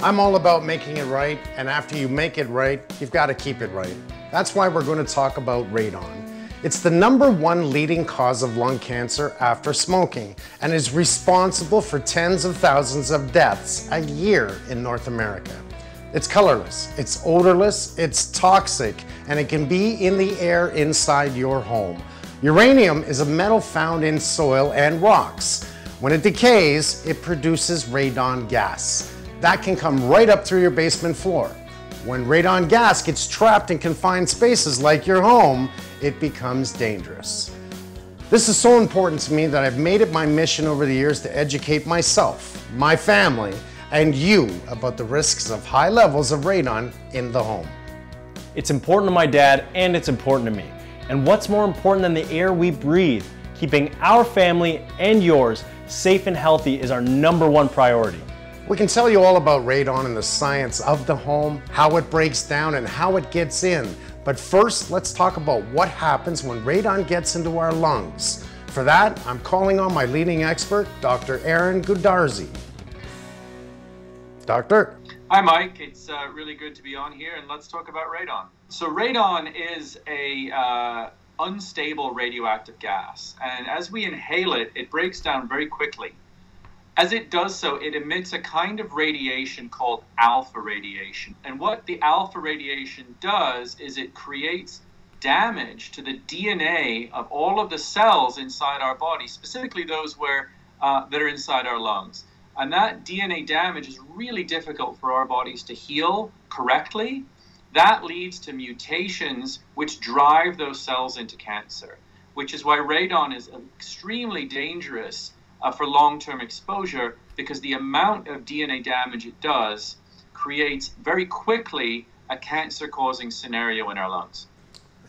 I'm all about making it right, and after you make it right, you've got to keep it right. That's why we're going to talk about radon. It's the number one leading cause of lung cancer after smoking and is responsible for tens of thousands of deaths a year in North America. It's colorless, it's odorless, it's toxic, and it can be in the air inside your home. Uranium is a metal found in soil and rocks. When it decays, it produces radon gas. That can come right up through your basement floor. When radon gas gets trapped in confined spaces like your home, it becomes dangerous. This is so important to me that I've made it my mission over the years to educate myself, my family, and you about the risks of high levels of radon in the home. It's important to my dad and it's important to me. And what's more important than the air we breathe? Keeping our family and yours safe and healthy is our number one priority. We can tell you all about radon and the science of the home, how it breaks down and how it gets in. But first, let's talk about what happens when radon gets into our lungs. For that, I'm calling on my leading expert, Dr. Aaron Goodarzi. Doctor? Hi, Mike. It's uh, really good to be on here, and let's talk about radon. So, radon is a uh, unstable radioactive gas, and as we inhale it, it breaks down very quickly. As it does so, it emits a kind of radiation called alpha radiation. And what the alpha radiation does is it creates damage to the DNA of all of the cells inside our body, specifically those where uh, that are inside our lungs. And that DNA damage is really difficult for our bodies to heal correctly. That leads to mutations which drive those cells into cancer, which is why radon is extremely dangerous uh, for long term exposure because the amount of DNA damage it does creates very quickly a cancer causing scenario in our lungs.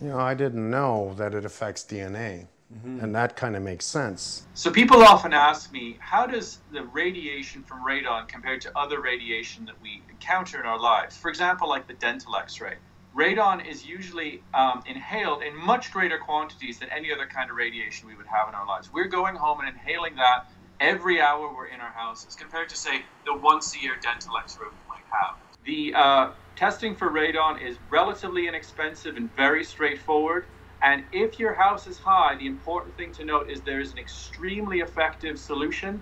You know, I didn't know that it affects DNA. Mm-hmm. And that kind of makes sense. So people often ask me, how does the radiation from radon compare to other radiation that we encounter in our lives? For example, like the dental X-ray. Radon is usually um, inhaled in much greater quantities than any other kind of radiation we would have in our lives. We're going home and inhaling that every hour we're in our houses, compared to, say, the once a year dental x ray we might have. The uh, testing for radon is relatively inexpensive and very straightforward. And if your house is high, the important thing to note is there is an extremely effective solution.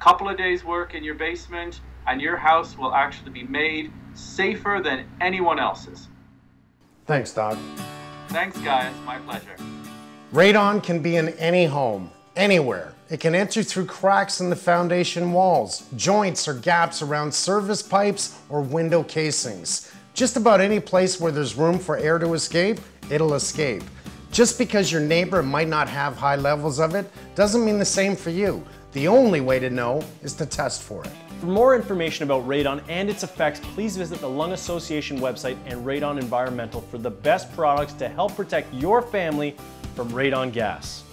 A couple of days' work in your basement, and your house will actually be made safer than anyone else's. Thanks, Doc. Thanks, guys. My pleasure. Radon can be in any home, anywhere. It can enter through cracks in the foundation walls, joints or gaps around service pipes or window casings. Just about any place where there's room for air to escape, it'll escape. Just because your neighbor might not have high levels of it doesn't mean the same for you. The only way to know is to test for it. For more information about radon and its effects, please visit the Lung Association website and Radon Environmental for the best products to help protect your family from radon gas.